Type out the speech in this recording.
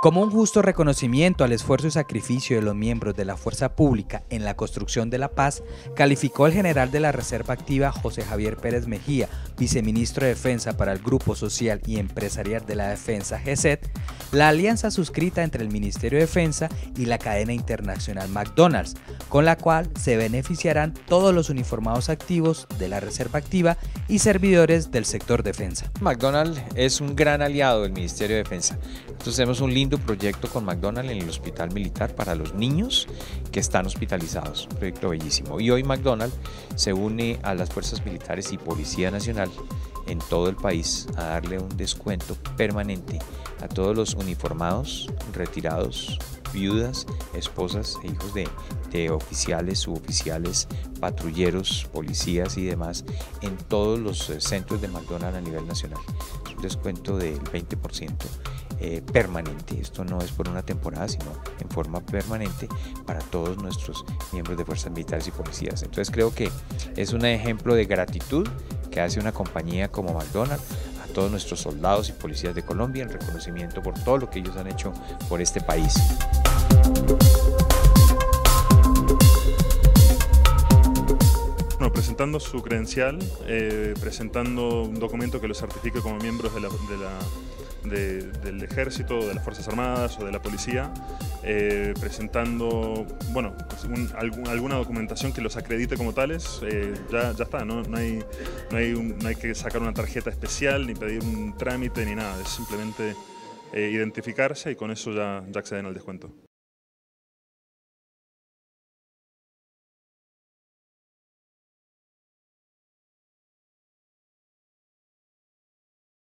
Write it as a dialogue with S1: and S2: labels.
S1: Como un justo reconocimiento al esfuerzo y sacrificio de los miembros de la fuerza pública en la construcción de la paz, calificó el general de la Reserva Activa José Javier Pérez Mejía, viceministro de Defensa para el Grupo Social y Empresarial de la Defensa GESET, la alianza suscrita entre el Ministerio de Defensa y la cadena internacional McDonald's, con la cual se beneficiarán todos los uniformados activos de la Reserva Activa y servidores del sector defensa.
S2: McDonald's es un gran aliado del Ministerio de Defensa. Entonces tenemos un lindo proyecto con McDonald's en el Hospital Militar para los niños que están hospitalizados. Un proyecto bellísimo. Y hoy McDonald's se une a las fuerzas militares y Policía Nacional en todo el país a darle un descuento permanente a todos los uniformados, retirados, viudas, esposas e hijos de, de, oficiales, suboficiales, patrulleros, policías y demás en todos los eh, centros de McDonald's a nivel nacional. Es un descuento del 20% eh, permanente. Esto no es por una temporada, sino en forma permanente para todos nuestros miembros de fuerzas militares y policías. Entonces creo que es un ejemplo de gratitud que hace una compañía como McDonald's a todos nuestros soldados y policías de Colombia en reconocimiento por todo lo que ellos han hecho por este país.
S3: presentando su credencial, eh, presentando un documento que lo certifique como miembros de la, de la del ejército, de las Fuerzas Armadas o de la policía, eh, presentando bueno, pues alguna documentación que los acredite como tales, eh, ya, ya, está, ¿no? No, hay, no, hay no hay que sacar una tarjeta especial, ni pedir un trámite, ni nada, es simplemente eh, identificarse y con eso ya, ya acceden al descuento.